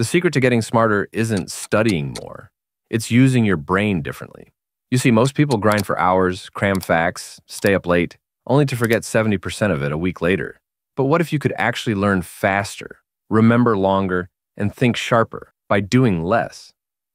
The secret to getting smarter isn't studying more, it's using your brain differently. You see, most people grind for hours, cram facts, stay up late, only to forget 70% of it a week later. But what if you could actually learn faster, remember longer, and think sharper by doing less?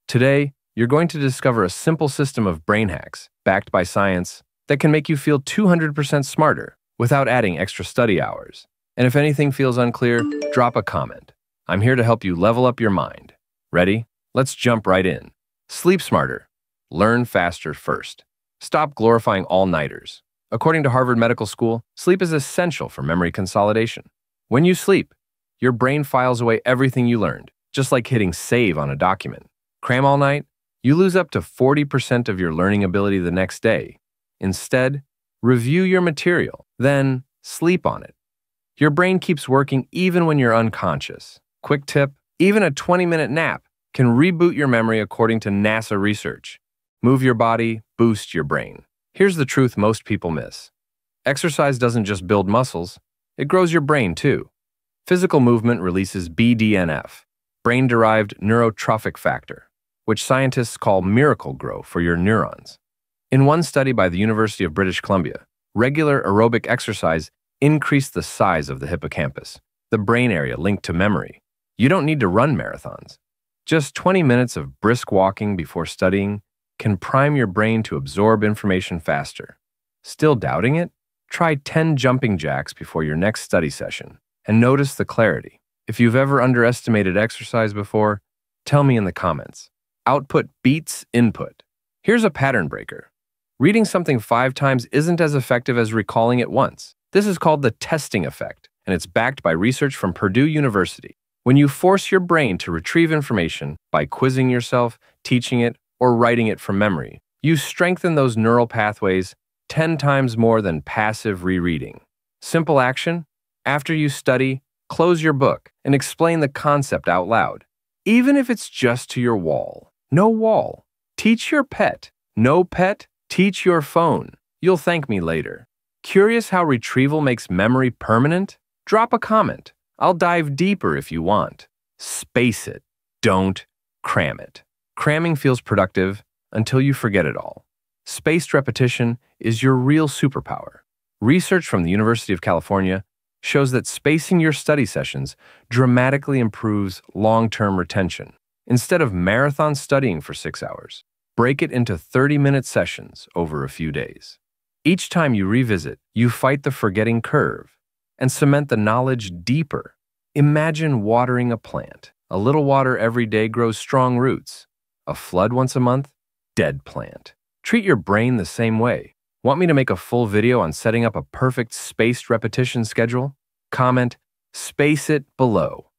Today, you're going to discover a simple system of brain hacks, backed by science, that can make you feel 200% smarter without adding extra study hours. And if anything feels unclear, drop a comment. I'm here to help you level up your mind. Ready? Let's jump right in. Sleep smarter. Learn faster first. Stop glorifying all-nighters. According to Harvard Medical School, sleep is essential for memory consolidation. When you sleep, your brain files away everything you learned, just like hitting save on a document. Cram all night, you lose up to 40% of your learning ability the next day. Instead, review your material, then sleep on it. Your brain keeps working even when you're unconscious. Quick tip, even a 20-minute nap can reboot your memory according to NASA research. Move your body, boost your brain. Here's the truth most people miss. Exercise doesn't just build muscles, it grows your brain too. Physical movement releases BDNF, brain-derived neurotrophic factor, which scientists call Miracle-Gro for your neurons. In one study by the University of British Columbia, regular aerobic exercise increased the size of the hippocampus, the brain area linked to memory. You don't need to run marathons. Just 20 minutes of brisk walking before studying can prime your brain to absorb information faster. Still doubting it? Try 10 jumping jacks before your next study session and notice the clarity. If you've ever underestimated exercise before, tell me in the comments. Output beats input. Here's a pattern breaker. Reading something five times isn't as effective as recalling it once. This is called the testing effect, and it's backed by research from Purdue University. When you force your brain to retrieve information by quizzing yourself, teaching it, or writing it from memory, you strengthen those neural pathways 10 times more than passive rereading. Simple action after you study, close your book and explain the concept out loud, even if it's just to your wall. No wall. Teach your pet. No pet, teach your phone. You'll thank me later. Curious how retrieval makes memory permanent? Drop a comment. I'll dive deeper if you want. Space it. Don't cram it. Cramming feels productive until you forget it all. Spaced repetition is your real superpower. Research from the University of California shows that spacing your study sessions dramatically improves long-term retention. Instead of marathon studying for six hours, break it into 30-minute sessions over a few days. Each time you revisit, you fight the forgetting curve and cement the knowledge deeper. Imagine watering a plant. A little water every day grows strong roots. A flood once a month? Dead plant. Treat your brain the same way. Want me to make a full video on setting up a perfect spaced repetition schedule? Comment, space it below.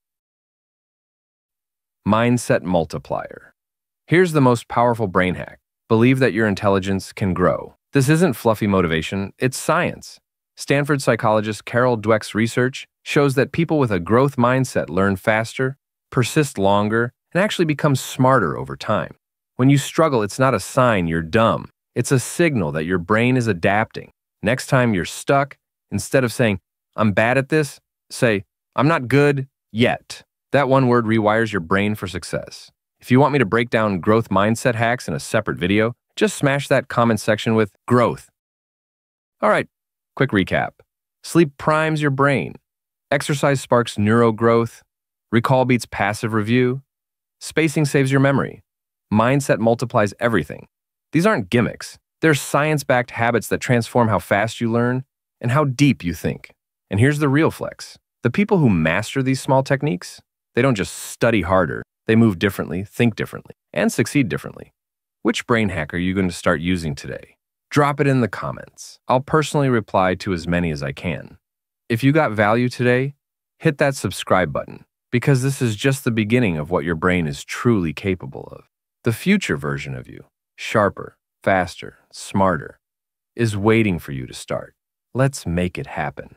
Mindset Multiplier. Here's the most powerful brain hack. Believe that your intelligence can grow. This isn't fluffy motivation, it's science. Stanford psychologist Carol Dweck's research shows that people with a growth mindset learn faster, persist longer, and actually become smarter over time. When you struggle, it's not a sign you're dumb. It's a signal that your brain is adapting. Next time you're stuck, instead of saying, I'm bad at this, say, I'm not good yet. That one word rewires your brain for success. If you want me to break down growth mindset hacks in a separate video, just smash that comment section with growth. All right, quick recap. Sleep primes your brain. Exercise sparks neurogrowth. Recall beats passive review. Spacing saves your memory. Mindset multiplies everything. These aren't gimmicks. They're science-backed habits that transform how fast you learn and how deep you think. And here's the real flex. The people who master these small techniques, they don't just study harder, they move differently, think differently, and succeed differently. Which brain hack are you going to start using today? Drop it in the comments. I'll personally reply to as many as I can. If you got value today, hit that subscribe button because this is just the beginning of what your brain is truly capable of. The future version of you, sharper, faster, smarter, is waiting for you to start. Let's make it happen.